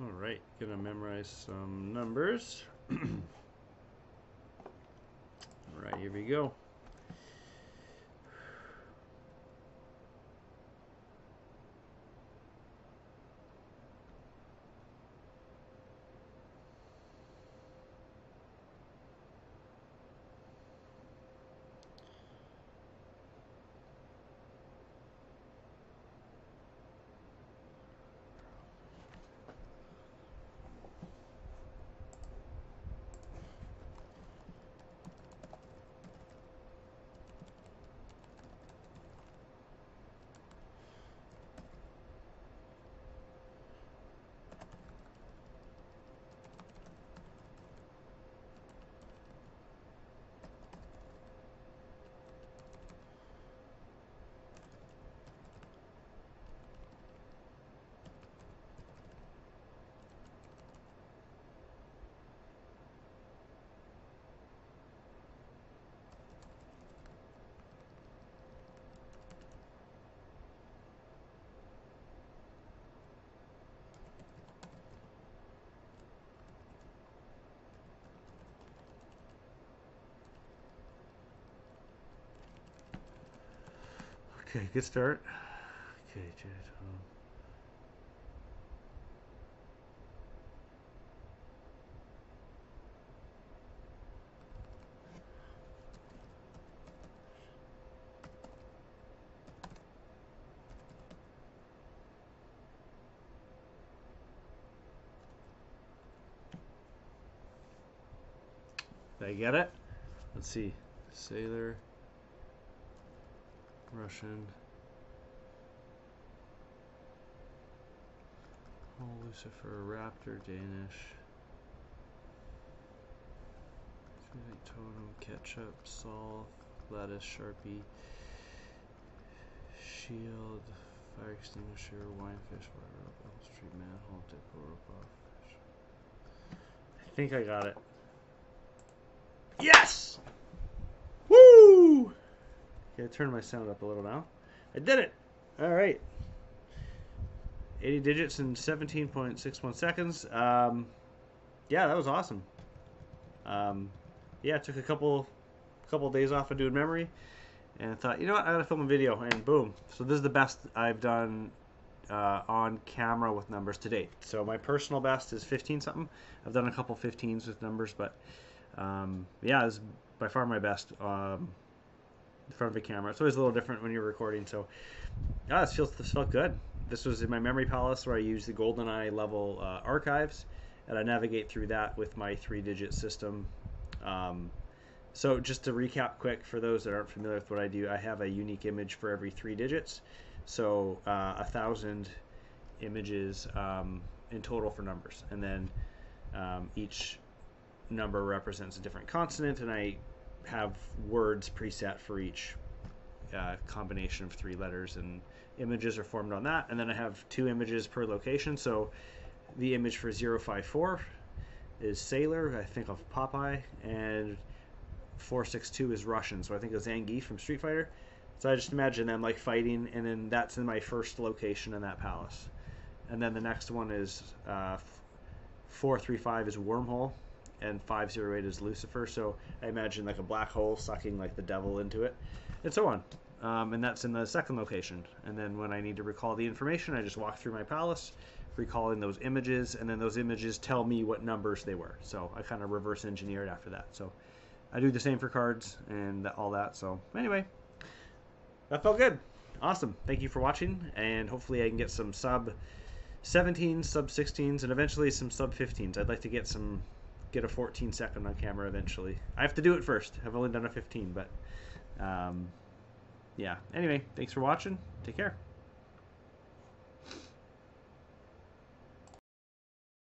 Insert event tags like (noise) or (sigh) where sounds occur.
All right, gonna memorize some numbers. (clears throat) All right, here we go. Okay, good start. Okay, Jet. Um, Did I get it? Let's see. Sailor. Russian. Oh, Lucifer, Raptor, Danish. Totem, Ketchup, Salt, Lettuce, Sharpie, Shield, Fire Extinguisher, Winefish, Water Rope, Elm Street, Manhole, Dipper, Rope Off. I think I got it. Yes! Okay, turn my sound up a little now. I did it! Alright. 80 digits in 17.61 seconds. Um, yeah, that was awesome. Um, yeah, I took a couple couple days off of doing memory and thought, you know what, I gotta film a video, and boom. So this is the best I've done uh, on camera with numbers to date. So my personal best is 15 something. I've done a couple 15s with numbers, but um, yeah, it's by far my best um, in front of a camera. It's always a little different when you're recording. So yeah, this feels this felt good. This was in my memory palace where I use the GoldenEye level uh, archives, and I navigate through that with my three-digit system. Um, so just to recap quick for those that aren't familiar with what I do, I have a unique image for every three digits. So uh, a thousand images um, in total for numbers, and then um, each number represents a different consonant, and I have words preset for each uh, combination of three letters, and images are formed on that. And then I have two images per location. So the image for 054 is Sailor, I think of Popeye, and 462 is Russian. So I think of Zangief from Street Fighter. So I just imagine them like fighting, and then that's in my first location in that palace. And then the next one is uh, 435 is Wormhole, and 508 is Lucifer. So I imagine like a black hole sucking like the devil into it, and so on. Um, and that's in the second location. And then when I need to recall the information, I just walk through my palace, recalling those images, and then those images tell me what numbers they were. So I kind of reverse engineer it after that. So I do the same for cards and all that. So anyway, that felt good. Awesome. Thank you for watching, and hopefully I can get some sub 17s, sub 16s, and eventually some sub 15s. I'd like to get some get a 14 second on camera eventually. I have to do it first. I've only done a 15, but um, yeah. Anyway, thanks for watching. Take care.